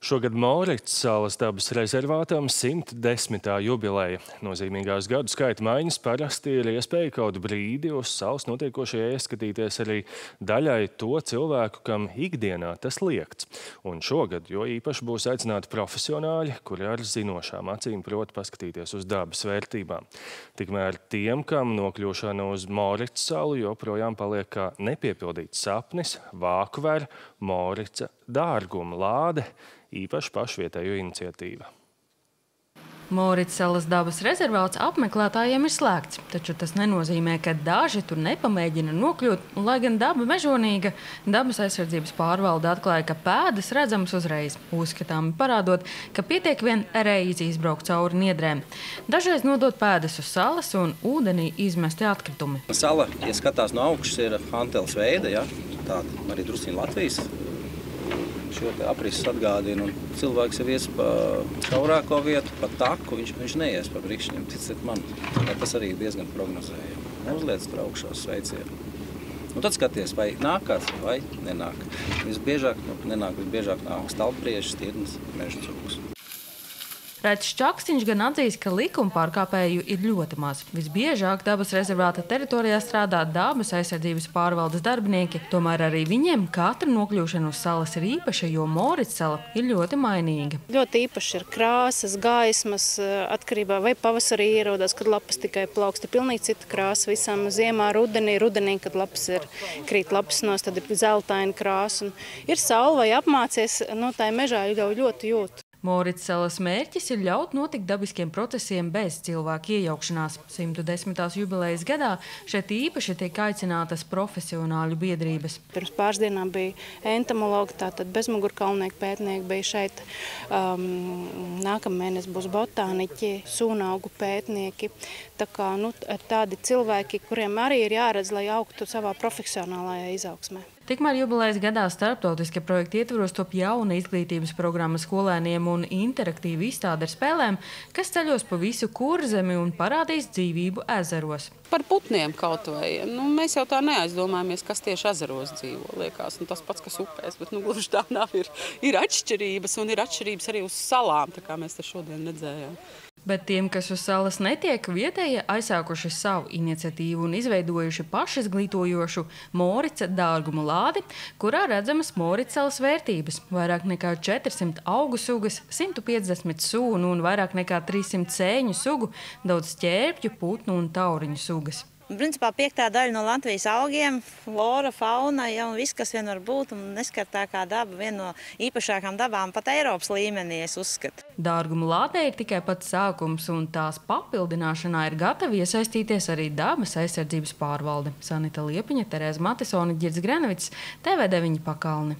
Šogad Maurits salas dabas rezervātam 110. jubileja. Nozīmīgās gadu skaita maiņas parasti ir iespēja kaut brīdi uz salas notiekošajā ieskatīties arī daļai to cilvēku, kam ikdienā tas liekts. Un šogad, jo īpaši būs aicināti profesionāļi, kuri ar zinošām acīm prot paskatīties uz dabas vērtībām. Tikmēr tiem, kam nokļūšana uz Maurits salu joprojām paliek kā nepiepildīts sapnis, vākver, Maurica dārguma lāde, īpaši pašvietējo iniciatīva. Morits salas dabas rezervāts apmeklētājiem ir slēgts, taču tas nenozīmē, ka daži tur nepamēģina nokļūt, un, lai gan daba mežonīga, dabas aizsardzības pārvalde atklāja, ka pēdas redzamas uzreiz, uzskatāmi parādot, ka pietiek vien reizi izbraukt cauri niedrēm. Dažreiz nodot pēdas uz salas un ūdenī izmesti atkritumi. Sala, ja skatās no augšas, ir Hantels veida, ja? tāda arī drusciņa Latvijas šo aprises atgādina. Cilvēks ir ies pa šaurāko vietu, pa taku, viņš, viņš neies pa brikšņiem, ticiet man. Tā tas arī diezgan prognozējami. Uzliec tur augšā sveicienu. Un tad skaties, vai nāk kāds vai nenāk. Visbiežāk, nu, nenāk, visbiežāk nāk stalprieši, stirnas, meža cūks. Rēts Čakstīņš gan atzīst, ka likuma pārkāpēju ir ļoti maz. Visbiežāk dabas rezervāta teritorijā strādā dabas aizsardzības pārvaldes darbinieki, tomēr arī viņiem katra nokļūšana uz salas ir īpaša, jo Morits sala ir ļoti mainīga. Ļoti īpaši ir krāsas, gaismas, atkarībā vai pavasarī ierodās, kad lapas tikai plaukst, ir pilnīgi cita krāsa visam ziemā, rudenī, rudenī, kad lapas ir krīt lapas nos, tad ir zeltaina krāsa. Un ir saula vai apmācies, no tā mežā jau ļoti jūt. Morits salas mērķis ir ļaut notikt dabiskiem procesiem bez cilvēku iejaukšanās. 110. jubilejas gadā šeit īpaši tiek aicinātas profesionāļu biedrības. Pirms pāris dienām bija entomologi, tātad bezmugurkalnieku pētnieki bija šeit. Um, nākamēnes būs botāniķi, sūnaugu pētnieki. Tā kā, nu, tādi cilvēki, kuriem arī ir jāredz, lai augtu savā profesionālajā izaugsmē. Tikmēr jubilejas gadā starptautiski projekti ietvaros top jauna izglītības programma skolēniem un interaktīva izstāde ar spēlēm, kas ceļos pa visu kurzemi un parādīs dzīvību ezeros. Par putniem kaut vai. Nu, mēs jau tā neaizdomājamies, kas tieši ezeros dzīvo. Liekas, nu, tas pats, kas upēs, bet nu, gluži tā nav. Ir, ir atšķirības un ir atšķirības arī uz salām, tā kā mēs te šodien redzējām. Bet tiem, kas uz salas netiek, vietējie aizsākuši savu iniciatīvu un izveidojuši pašizglītojošu Morica dārgumu lādi, kurā redzamas Morica salas vērtības - vairāk nekā 400 augu sugas, 150 sūnu un vairāk nekā 300 sēņu sugu, daudz ķērpju, putnu un tauriņu sugas. Principā piektā daļa no Latvijas augiem, flora, fauna, ja, un viss, kas vien var būt, un neskartākā daba, viena no īpašākām dabām pat Eiropas līmenī, es uzskatu. Dārguma lādē ir tikai pats sākums, un tās papildināšanā ir gatavi iesaistīties arī dabas aizsardzības pārvalde. Sanita Liepiņa, Terēza Matisoni, Girds Grenevits, TV9 pakalni.